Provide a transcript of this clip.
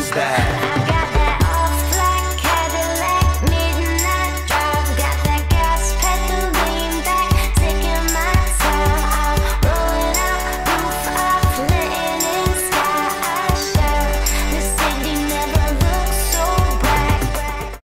is that?